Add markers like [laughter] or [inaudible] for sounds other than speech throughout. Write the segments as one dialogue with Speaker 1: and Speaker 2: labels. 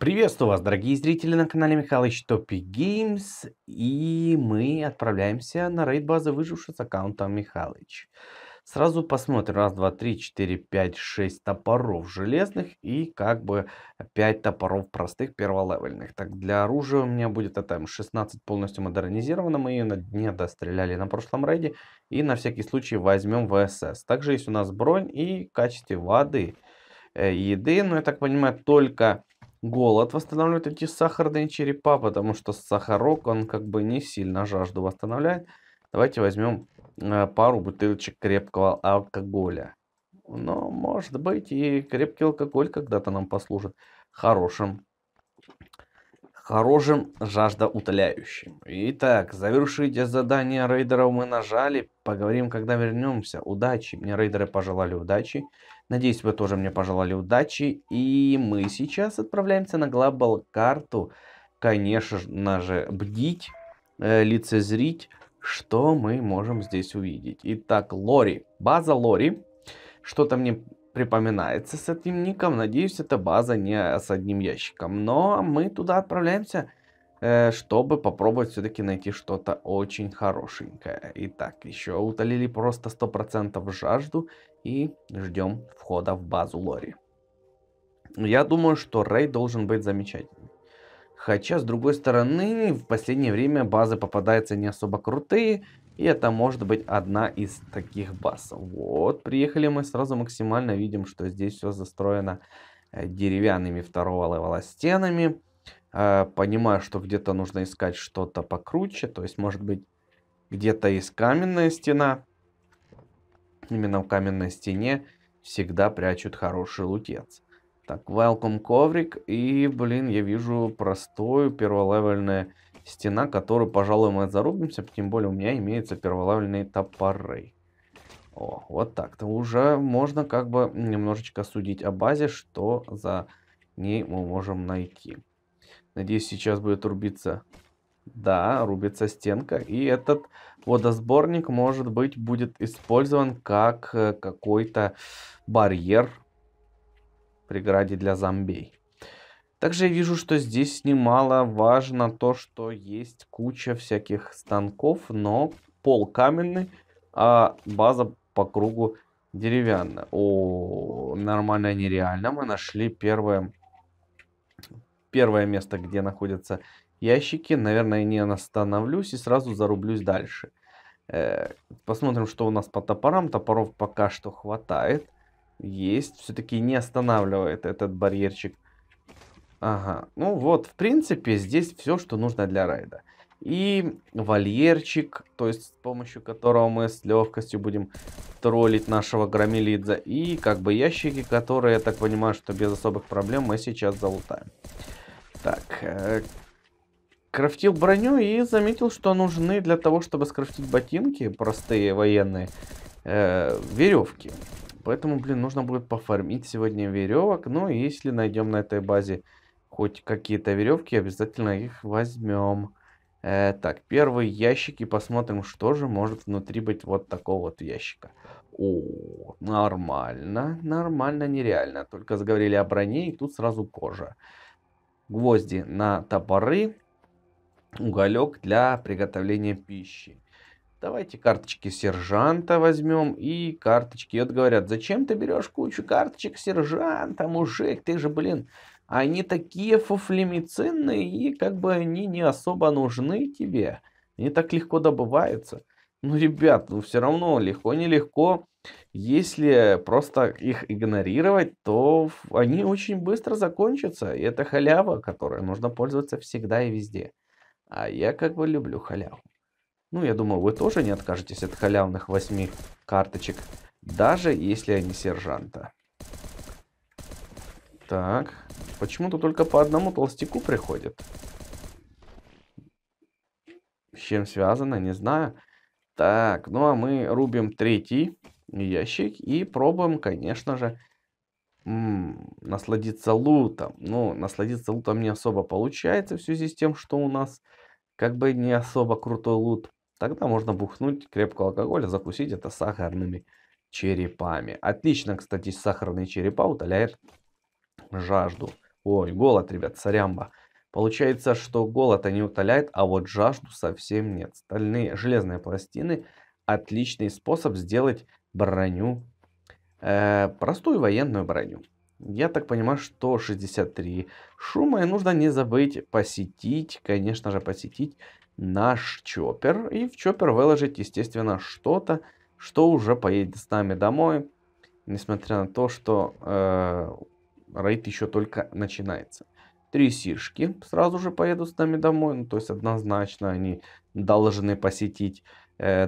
Speaker 1: Приветствую вас, дорогие зрители на канале Михалыч Топи Геймс. И мы отправляемся на рейд базы выживших с аккаунтом Михалыч. Сразу посмотрим. Раз, два, три, четыре, пять, шесть топоров железных и как бы пять топоров простых перволевельных. Так, для оружия у меня будет это М16 полностью модернизировано. Мы ее на дне достреляли на прошлом рейде. И на всякий случай возьмем ВСС. Также есть у нас бронь и в качестве воды, э, еды. Но я так понимаю, только голод восстанавливает эти сахарные черепа, потому что сахарок, он как бы не сильно жажду восстанавливает. Давайте возьмем э, пару бутылочек крепкого алкоголя. Но, может быть, и крепкий алкоголь когда-то нам послужит хорошим, хорошим жаждоутоляющим. Итак, завершите задание рейдеров мы нажали. Поговорим, когда вернемся. Удачи. Мне рейдеры пожелали удачи. Надеюсь, вы тоже мне пожелали удачи. И мы сейчас отправляемся на глобал карту. Конечно же, бдить, э, лицезрить, что мы можем здесь увидеть. Итак, Лори. База Лори. Что-то мне припоминается с этим ником. Надеюсь, это база не с одним ящиком. Но мы туда отправляемся чтобы попробовать все-таки найти что-то очень хорошенькое. Итак, еще утолили просто 100% жажду и ждем входа в базу Лори. Я думаю, что рейд должен быть замечательный. Хотя, с другой стороны, в последнее время базы попадаются не особо крутые. И это может быть одна из таких баз. Вот, приехали мы сразу максимально видим, что здесь все застроено э, деревянными второго левела стенами. Э, понимаю, что где-то нужно искать что-то покруче. То есть, может быть, где-то есть каменная стена. Именно в каменной стене всегда прячут хороший лутец. Так, welcome коврик. И, блин, я вижу простую перволевельная стена, которую, пожалуй, мы зарубимся. Тем более у меня имеются перволевельные топоры. О, вот так-то уже можно как бы немножечко судить о базе, что за ней мы можем найти. Надеюсь, сейчас будет рубиться. Да, рубится стенка. И этот водосборник, может быть, будет использован как э, какой-то барьер преграде для зомбей. Также я вижу, что здесь немало важно то, что есть куча всяких станков, но пол каменный, а база по кругу деревянная. О, нормально, нереально. Мы нашли первое первое место, где находятся ящики. Наверное, не остановлюсь и сразу зарублюсь дальше. Э, посмотрим, что у нас по топорам. Топоров пока что хватает. Есть. Все-таки не останавливает этот барьерчик. Ага. Ну вот, в принципе, здесь все, что нужно для райда. И вольерчик, то есть с помощью которого мы с легкостью будем троллить нашего громилидза. И как бы ящики, которые, я так понимаю, что без особых проблем мы сейчас залутаем. Так, э, крафтил броню и заметил, что нужны для того, чтобы скрафтить ботинки, простые военные, э, веревки. Поэтому, блин, нужно будет пофармить сегодня веревок. Ну, если найдем на этой базе хоть какие-то веревки, обязательно их возьмем. Э, так, первый ящик и посмотрим, что же может внутри быть вот такого вот ящика. О, нормально, нормально, нереально. Только заговорили о броне, и тут сразу кожа гвозди на топоры, уголек для приготовления пищи. Давайте карточки сержанта возьмем и карточки. Вот говорят, зачем ты берешь кучу карточек сержанта, мужик, ты же, блин, они такие фуфлемицинные, и как бы они не особо нужны тебе. Они так легко добываются. Ну, ребят, ну все равно легко-нелегко если просто их игнорировать, то они очень быстро закончатся. И это халява, которой нужно пользоваться всегда и везде. А я как бы люблю халяву. Ну, я думаю, вы тоже не откажетесь от халявных восьми карточек, даже если они сержанта. Так, почему-то только по одному толстяку приходит. С чем связано, не знаю. Так, ну а мы рубим третий ящик и пробуем, конечно же, насладиться лутом. Ну, насладиться лутом не особо получается в связи с тем, что у нас как бы не особо крутой лут. Тогда можно бухнуть крепкого алкоголя, закусить это сахарными черепами. Отлично, кстати, сахарные черепа утоляет жажду. Ой, голод, ребят, сорямба. Получается, что голод они утоляют, а вот жажду совсем нет. Стальные железные пластины – отличный способ сделать броню, э, простую военную броню. Я так понимаю, что 63 шума. И нужно не забыть посетить, конечно же, посетить наш чоппер. И в чоппер выложить, естественно, что-то, что уже поедет с нами домой. Несмотря на то, что э, рейд еще только начинается. Три сишки сразу же поедут с нами домой. Ну, то есть однозначно они должны посетить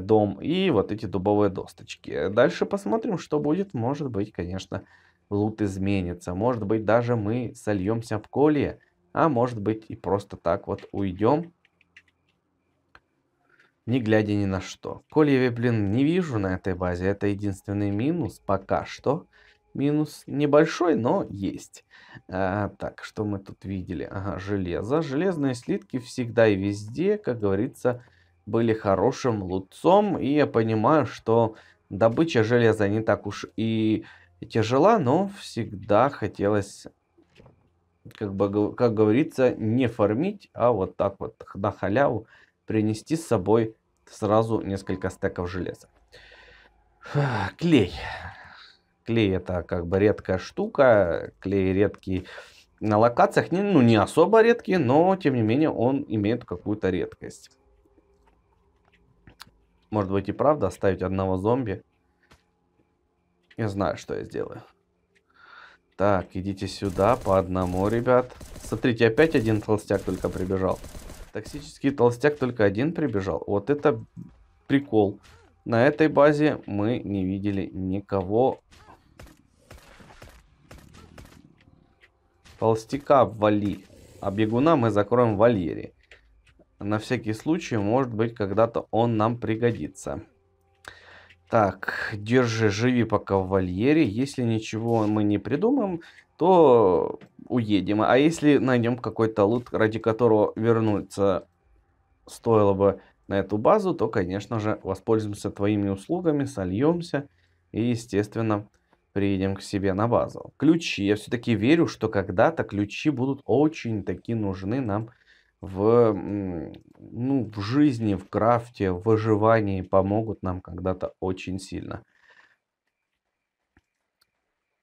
Speaker 1: дом. И вот эти дубовые досточки. Дальше посмотрим, что будет. Может быть, конечно, лут изменится. Может быть, даже мы сольемся в коле. А может быть, и просто так вот уйдем. Не глядя ни на что. Кольеве, блин, не вижу на этой базе. Это единственный минус пока что. Минус небольшой, но есть. А, так, что мы тут видели? Ага, железо. Железные слитки всегда и везде, как говорится, были хорошим лутцом. И я понимаю, что добыча железа не так уж и тяжела, но всегда хотелось, как бы, как говорится, не фармить, а вот так вот на халяву принести с собой сразу несколько стеков железа. [sighs] Клей. Клей это как бы редкая штука, клей редкий на локациях, ну не особо редкий, но тем не менее он имеет какую-то редкость. Может быть и правда оставить одного зомби я знаю, что я сделаю. Так, идите сюда по одному, ребят. Смотрите, опять один толстяк только прибежал. Токсический толстяк только один прибежал. Вот это прикол. На этой базе мы не видели никого. Толстяка вали. А бегуна мы закроем вольере. На всякий случай, может быть, когда-то он нам пригодится. Так, держи, живи пока в вольере. Если ничего мы не придумаем, то уедем. А если найдем какой-то лут, ради которого вернуться стоило бы на эту базу, то, конечно же, воспользуемся твоими услугами, сольемся и, естественно, приедем к себе на базу. Ключи. Я все-таки верю, что когда-то ключи будут очень таки нужны нам в, ну, в жизни, в крафте, в выживании помогут нам когда-то очень сильно.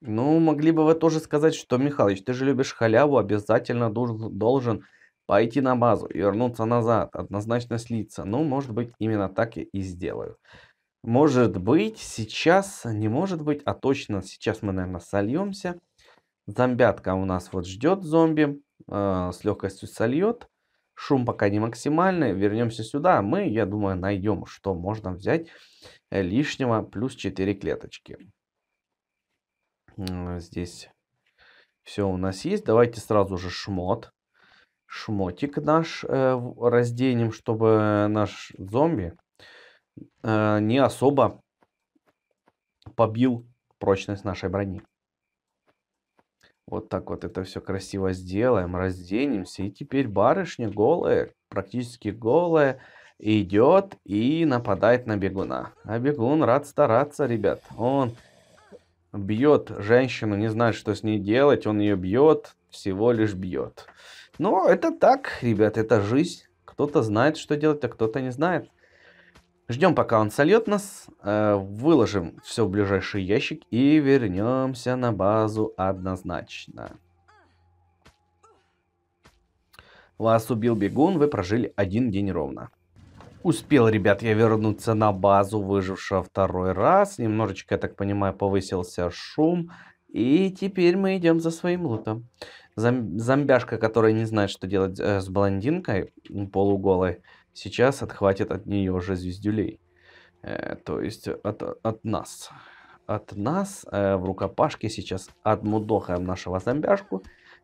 Speaker 1: Ну, могли бы вы тоже сказать, что, Михалыч, ты же любишь халяву, обязательно должен, должен пойти на базу и вернуться назад, однозначно слиться. Ну, может быть, именно так я и сделаю. Может быть, сейчас, не может быть, а точно сейчас мы, наверное, сольемся. Зомбятка у нас вот ждет зомби, э, с легкостью сольет. Шум пока не максимальный. Вернемся сюда. Мы, я думаю, найдем, что можно взять э, лишнего. Плюс 4 клеточки. Здесь все у нас есть. Давайте сразу же шмот. Шмотик наш э, разденем, чтобы наш зомби э, не особо побил прочность нашей брони. Вот так вот это все красиво сделаем, разденемся. И теперь барышня голая, практически голая, идет и нападает на бегуна. А бегун рад стараться, ребят. Он бьет женщину, не знает, что с ней делать. Он ее бьет, всего лишь бьет. Но это так, ребят, это жизнь. Кто-то знает, что делать, а кто-то не знает. Ждем, пока он сольет нас, э, выложим все в ближайший ящик и вернемся на базу однозначно. Вас убил бегун, вы прожили один день ровно. Успел, ребят, я вернуться на базу, выжившего второй раз. Немножечко, я так понимаю, повысился шум. И теперь мы идем за своим лутом. Зом зомбяшка, которая не знает, что делать э, с блондинкой полуголой, сейчас отхватит от нее уже звездюлей. Э, то есть от, от нас. От нас э, в рукопашке сейчас отмудохаем нашего зомбяшку.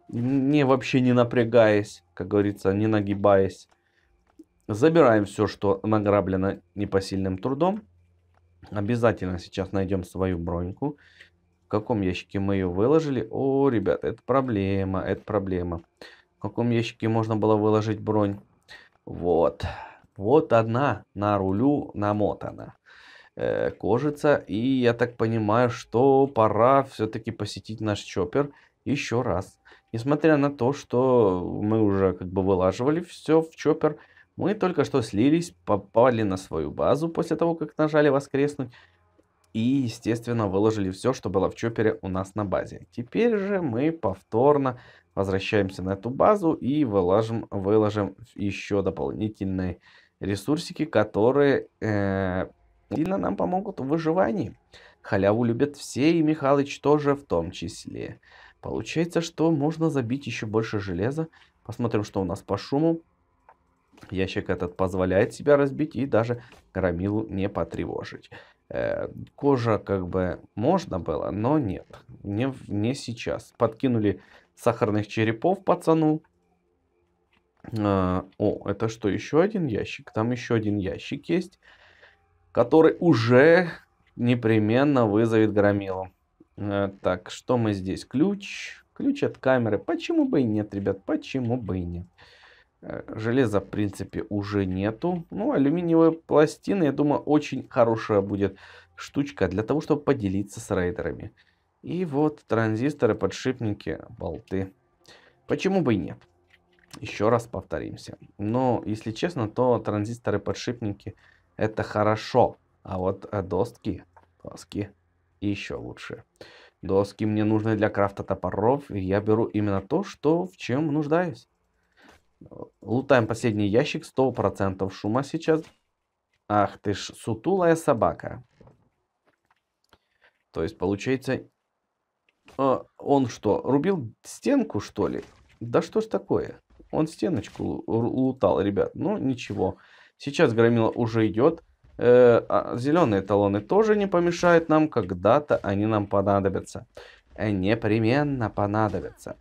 Speaker 1: Не вообще не напрягаясь, как говорится, не нагибаясь. Забираем все, что награблено непосильным трудом. Обязательно сейчас найдем свою броньку. В каком ящике мы ее выложили? О, ребята, это проблема, это проблема. В каком ящике можно было выложить бронь? Вот. Вот одна на рулю намотана. Э, кожица. И я так понимаю, что пора все-таки посетить наш чоппер еще раз. Несмотря на то, что мы уже как бы вылаживали все в чоппер, мы только что слились, попали на свою базу после того, как нажали воскреснуть. И, естественно, выложили все, что было в чопере у нас на базе. Теперь же мы повторно возвращаемся на эту базу и выложим, выложим еще дополнительные ресурсики, которые э, сильно нам помогут в выживании. Халяву любят все, и Михалыч тоже в том числе. Получается, что можно забить еще больше железа. Посмотрим, что у нас по шуму. Ящик этот позволяет себя разбить и даже громилу не потревожить. Э, кожа как бы можно было, но нет. Не, не сейчас. Подкинули сахарных черепов пацану. А, о, это что, еще один ящик? Там еще один ящик есть, который уже непременно вызовет громилу. А, так, что мы здесь? Ключ. Ключ от камеры. Почему бы и нет, ребят? Почему бы и нет? Э, железа, в принципе, уже нету. Ну, алюминиевые пластины, я думаю, очень хорошая будет штучка для того, чтобы поделиться с рейдерами. И вот транзисторы, подшипники, болты. Почему бы и нет? Еще раз повторимся. Но, если честно, то транзисторы, подшипники это хорошо. А вот э, доски, доски еще лучше. Доски мне нужны для крафта топоров. И я беру именно то, что в чем нуждаюсь. Лутаем последний ящик. 100% шума сейчас. Ах ты ж, сутулая собака. То есть, получается, а, он что, рубил стенку, что ли? Да что ж такое? Он стеночку лутал, ребят. Ну, ничего. Сейчас громила уже идет. Э, а зеленые талоны тоже не помешают нам. Когда-то они нам понадобятся. Э, непременно понадобятся.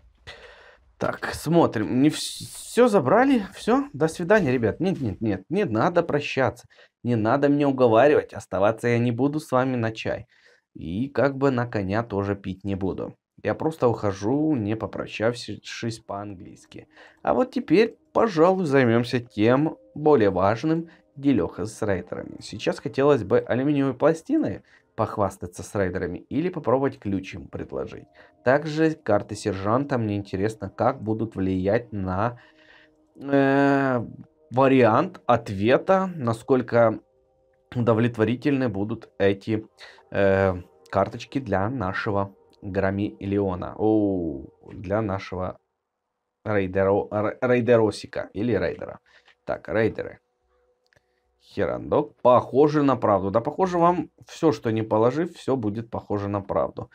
Speaker 1: Так, смотрим. Не все забрали? Все? До свидания, ребят. Нет, нет, нет. Не надо прощаться. Не надо мне уговаривать. Оставаться я не буду с вами на чай. И как бы на коня тоже пить не буду. Я просто ухожу, не попрощавшись по-английски. А вот теперь, пожалуй, займемся тем более важным делеха с рейдерами. Сейчас хотелось бы алюминиевой пластины похвастаться с рейдерами или попробовать ключ им предложить. Также карты сержанта мне интересно, как будут влиять на э, вариант ответа, насколько удовлетворительны будут эти э, карточки для нашего Грамилеона. О, для нашего рейдеро, рейдеросика или рейдера. Так, рейдеры. Херандок. Похоже на правду. Да, похоже вам все, что не положив, все будет похоже на правду.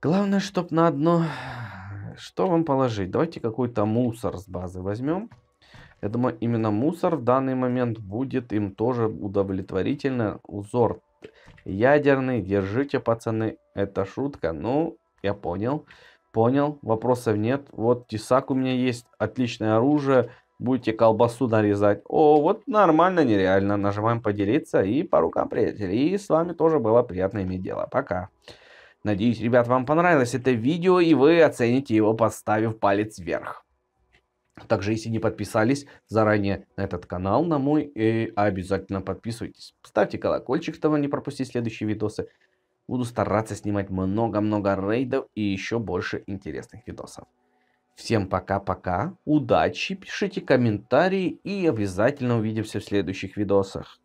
Speaker 1: Главное, чтоб на одно... Что вам положить? Давайте какой-то мусор с базы возьмем. Я думаю, именно мусор в данный момент будет им тоже удовлетворительно. Узор ядерный, держите, пацаны. Это шутка. Ну, я понял. Понял, вопросов нет. Вот тесак у меня есть, отличное оружие. Будете колбасу нарезать. О, вот нормально, нереально. Нажимаем поделиться и по рукам, приятели. И с вами тоже было приятно иметь дело. Пока. Надеюсь, ребят, вам понравилось это видео и вы оцените его, поставив палец вверх. Также, если не подписались заранее на этот канал, на мой, э, обязательно подписывайтесь. Ставьте колокольчик, чтобы не пропустить следующие видосы. Буду стараться снимать много-много рейдов и еще больше интересных видосов. Всем пока-пока, удачи, пишите комментарии и обязательно увидимся в следующих видосах.